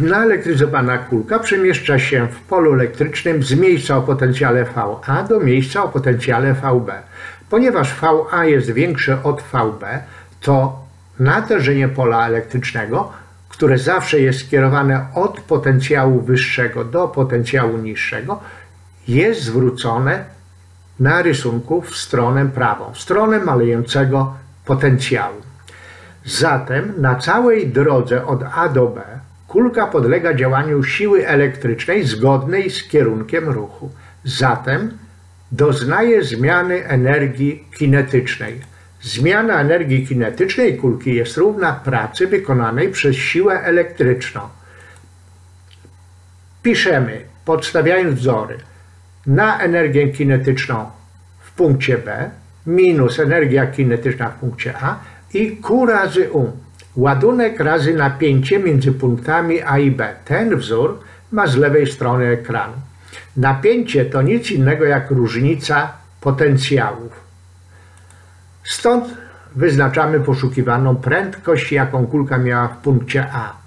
Naelektryzowana kulka przemieszcza się w polu elektrycznym z miejsca o potencjale VA do miejsca o potencjale VB. Ponieważ VA jest większe od VB, to natężenie pola elektrycznego, które zawsze jest skierowane od potencjału wyższego do potencjału niższego, jest zwrócone na rysunku w stronę prawą, w stronę malejącego potencjału. Zatem na całej drodze od A do B kulka podlega działaniu siły elektrycznej zgodnej z kierunkiem ruchu. Zatem doznaje zmiany energii kinetycznej. Zmiana energii kinetycznej kulki jest równa pracy wykonanej przez siłę elektryczną. Piszemy, podstawiając wzory, na energię kinetyczną w punkcie B minus energia kinetyczna w punkcie A i Q razy U. Ładunek razy napięcie między punktami A i B. Ten wzór ma z lewej strony ekranu. Napięcie to nic innego jak różnica potencjałów. Stąd wyznaczamy poszukiwaną prędkość, jaką kulka miała w punkcie A.